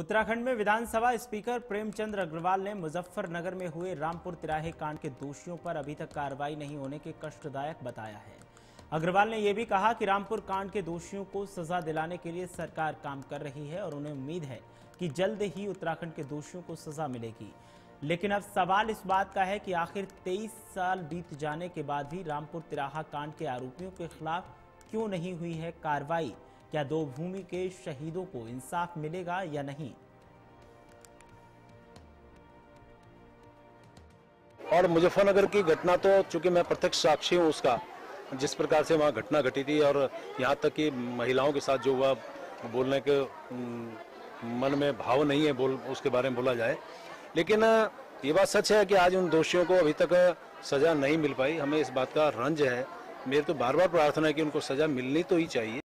उत्तराखंड में विधानसभा स्पीकर प्रेमचंद्र अग्रवाल ने मुजफ्फरनगर में हुए रामपुर तिराहे कांड के दोषियों पर अभी तक कार्रवाई नहीं होने के कष्टदायक बताया है। अग्रवाल ने यह भी कहा कि रामपुर कांड के दोषियों को सजा दिलाने के लिए सरकार काम कर रही है और उन्हें उम्मीद है कि जल्द ही उत्तराखंड के दोषियों को सजा मिलेगी। लेकिन अब सवाल इस बात का है कि आखिर 23 साल बीत जाने के बाद भी रामपुर तिराहा कांड के आरोपियों के खिलाफ क्यों नहीं हुई है कार्रवाई? क्या दो भूमि के शहीदों को इंसाफ मिलेगा या नहीं? और मुजफ्फरनगर की घटना तो चूँकि मैं प्रत्यक्ष साक्षी हूँ उसका, जिस प्रकार से वहाँ घटना घटी थी और यहाँ तक कि महिलाओं के साथ जो हुआ, बोलने के मन में भाव नहीं है बोल, उसके बारे में बोला जाए। लेकिन, ये बात सच है कि आज उन दोषियों को अभी तक सजा नहीं मिल पाई। हमें इस बात का रंज है। मेरी तो बार बार प्रार्थना है कि उनको सजा मिलनी तो ही चाहिए।